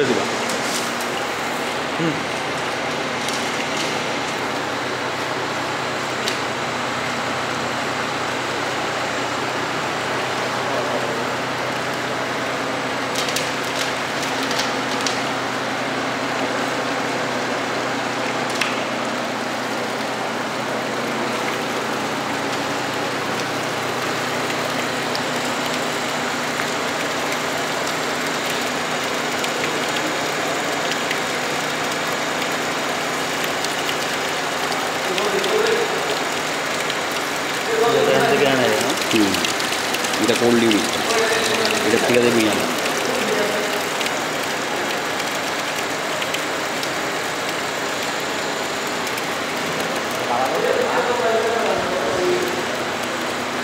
করে দিবা হুম এখান থেকে আনা যায় না হুম এটা কোল্ড ইউনিট এটা দেবি আনা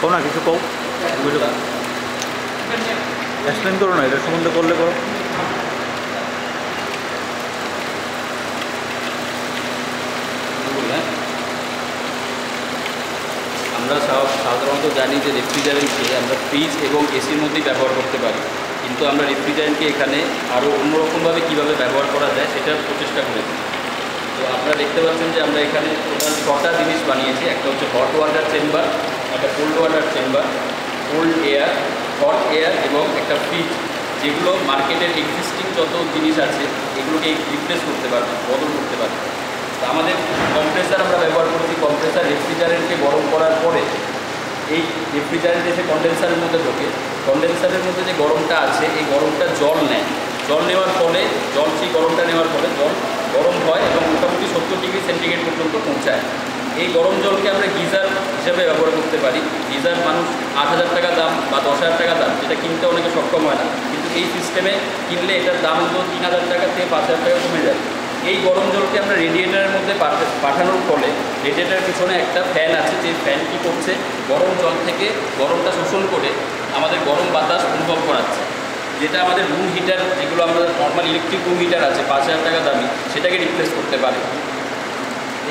কো না কিছু কও। এক্সপ্লেন করো না এটা সম্বন্ধে করলে করো। আমরা সাধারণত জানি যে রেফ্রিজারেন্টকে আমরা ফ্রিজ এবং এসির মধ্যেই ব্যবহার করতে পারি। কিন্তু আমরা রেফ্রিজারেন্টকে এখানে আরও অন্যরকমভাবে কীভাবে ব্যবহার করা যায় সেটার প্রচেষ্টা করেছি তো আপনারা দেখতে পাচ্ছেন যে আমরা এখানে টোটাল ছটা জিনিস বানিয়েছি। একটা হচ্ছে হট ওয়াটার চেম্বার একটা cold water chamber cold air hot air এবং একটা ফ্রিজ যেগুলো মার্কেটের এক্সিস্টিং যত জিনিস আছে, এগুলোকে রিপ্লেস করতে পারবে, বদল করতে পারবে। তো আমাদের কম্প্রেসার আমরা ব্যবহার করেছি। কম্প্রেসার রেফ্রিজারেন্টকে গরম করার পরে এই রেফ্রিজারেন্ট এসে কন্ডেন্সারের মধ্যে ঢোকে কন্ডেন্সারের মধ্যে যে গরমটা আছে, এই গরমটা জল নেয়। জল নেওয়ার ফলে, জল সেই গরমটা নেওয়ার ফলে জল গরম হয় এবং মোটামুটি সত্তর ডিগ্রি সেন্টিগ্রেড পর্যন্ত পৌঁছায়। এই গরম জলকে আমরা গিজার হিসেবে ব্যবহার করতে পারি। গিজার মানুষ আট হাজার টাকা দাম বা দশ হাজার টাকা দাম, যেটা কিনতে অনেকে সক্ষম হয় না। কিন্তু এই সিস্টেমে কিনলে এটার দাম তো তিন হাজার টাকা থেকে পাঁচ হাজার টাকা কমে যায়। এই গরম জলকে আমরা রেডিয়েটারের মধ্যে পাঠানোর ফলে রেডিয়েটারের পিছনে একটা ফ্যান আছে, যে ফ্যান কী করছে? গরম জল থেকে গরমটা শোষণ করে আমাদের গরম বাতাস অনুভব করাচ্ছে। যেটা আমাদের রুম হিটার যেগুলো আমরা নর্মাল ইলেকট্রিক রুম হিটার আছে, পাঁচ হাজার টাকা দামি, সেটাকে রিপ্লেস করতে পারে।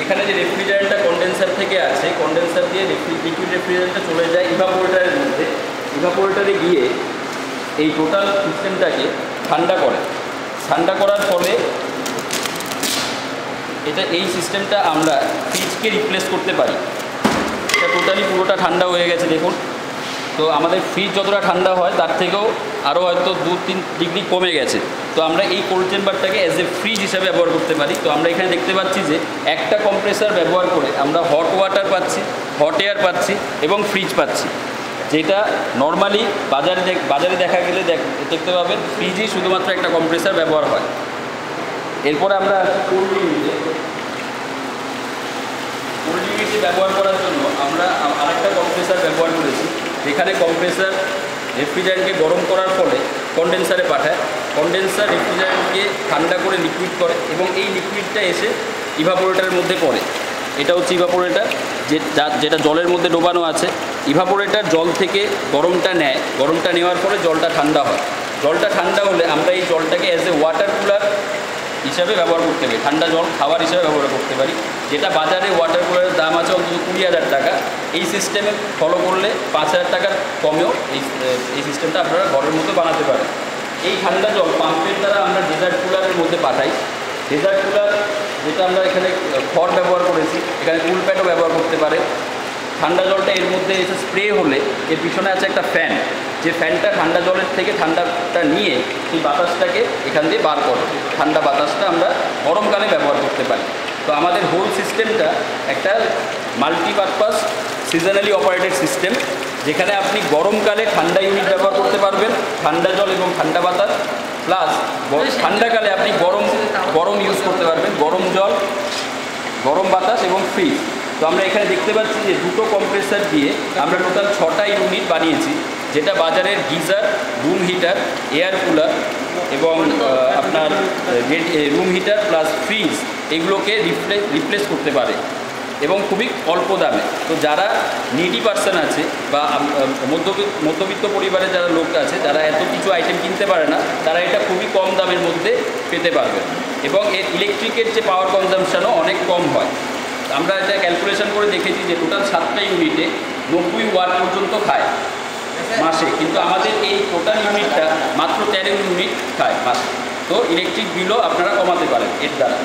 এখানে যে রেফ্রিজারেন্টটা কন্ডেন্সার থেকে আছে কন্ডেন্সার দিয়ে লিকুইড রেফ্রিজারেন্টটা চলে যায় ইভাপোরেটারের মধ্যে। ইভাপোরেটারে গিয়ে এই টোটাল সিস্টেমটাকে ঠান্ডা করে। ঠান্ডা করার ফলে এটা এই সিস্টেমটা আমরা ফ্রিজকে রিপ্লেস করতে পারি। এটা টোটালি পুরোটা ঠান্ডা হয়ে গেছে, দেখুন। তো আমাদের ফ্রিজ যতটা ঠান্ডা হয়, তার থেকেও আরও হয়তো দু তিন ডিগ্রি কমে গেছে। তো আমরা এই কোল্ড চেম্বারটাকে অ্যাজ এ ফ্রিজ হিসাবে ব্যবহার করতে পারি। তো আমরা এখানে দেখতে পাচ্ছি যে একটা কম্প্রেসার ব্যবহার করে আমরা হট ওয়াটার পাচ্ছি হট এয়ার পাচ্ছি এবং ফ্রিজ পাচ্ছি। যেটা নর্মালি বাজারে বাজারে দেখা গেলে দেখ- দেখতে পাবেন ফ্রিজই শুধুমাত্র একটা কম্প্রেসার ব্যবহার হয়। এরপরে আমরা কোল্ড ইউনিটে ইউনিটে ব্যবহার করার জন্য আমরা আরেকটা কম্প্রেসার ব্যবহার করেছি। যেখানে কম্প্রেসার রেফ্রিজারেন্টকে গরম করার ফলে কন্ডেন্সারে পাঠায়। কন্ডেন্সার রেফ্রিজারেন্টকে ঠান্ডা করে লিকুইড করে এবং এই লিকুইডটা এসে ইভাপোরেটারের মধ্যে পড়ে। এটা হচ্ছে ইভাপোরেটার যা- যেটা জলের মধ্যে ডোবানো আছে। ইভাপোরেটার জল থেকে গরমটা নেয়। গরমটা নেওয়ার পরে জলটা ঠান্ডা হয়। জলটা ঠান্ডা হলে আমরা এই জলটাকে অ্যাজ এ ওয়াটার কুলার হিসাবে ব্যবহার করতে পারি। ঠান্ডা জল খাবার হিসাবে ব্যবহার করতে পারি। যেটা বাজারে ওয়াটার কুলারের দাম আছে অন্তত কুড়ি হাজার টাকা, এই সিস্টেমে ফলো করলে পাঁচ হাজার টাকার কমেও এই এই সিস্টেমটা আপনারা ঘরের মধ্যে বানাতে পারেন। এই ঠান্ডা জল পাম্পের দ্বারা আমরা ডেজার্ট কুলারের মধ্যে পাঠাই। ডেজার্ট কুলার যেটা আমরা এখানে খড় ব্যবহার করেছি, এখানে কুল প্যাডও ব্যবহার করতে পারে। ঠান্ডা জলটা এর মধ্যে এসে স্প্রে হলে এর পিছনে আছে একটা ফ্যান যে ফ্যানটা ঠান্ডা জলের থেকে ঠান্ডাটা নিয়ে সেই বাতাসটাকে এখান দিয়ে বার করে। ঠান্ডা বাতাসটা আমরা গরমকালে ব্যবহার করতে পারি। তো আমাদের হোল সিস্টেমটা একটা মাল্টিপারপাস সিজনালি অপারেটেড সিস্টেম যেখানে আপনি গরমকালে ঠান্ডা ইউনিট ব্যবহার করতে পারবেন ঠান্ডা জল এবং ঠান্ডা বাতাস প্লাস ঠান্ডাকালে আপনি গরম গরম ইউজ করতে পারবেন গরম জল গরম বাতাস এবং ফ্রিজ তো আমরা এখানে দেখতে পাচ্ছি যে দুটো কম্প্রেসার দিয়ে আমরা টোটাল ছটা ইউনিট বানিয়েছি যেটা বাজারের geyser room heater air cooler এবং আপনার রুম হিটার প্লাস ফ্রিজ এগুলোকে রিপ্লেস রিপ্লেস করতে পারে এবং খুবই অল্প দামে। তো যারা নিডি পার্সন আছে বা মধ্যবিত্ত পরিবারের যারা লোক আছে যারা এত কিছু আইটেম কিনতে পারে না, তারা এটা খুবই কম দামের মধ্যে পেতে পারবে। এবং এর ইলেকট্রিকের যে পাওয়ার কনজামশনও অনেক কম হয়। আমরা এটা ক্যালকুলেশন করে দেখেছি যে টোটাল সাতটা ইউনিটে নব্বই ওয়াট পর্যন্ত খায় মাসে। কিন্তু আমাদের এই টোটাল ইউনিটটা মাত্র তেরো ইউনিট খায় মাসে তো ইলেকট্রিক বিলও আপনারা কমাতে পারেন এর দ্বারা।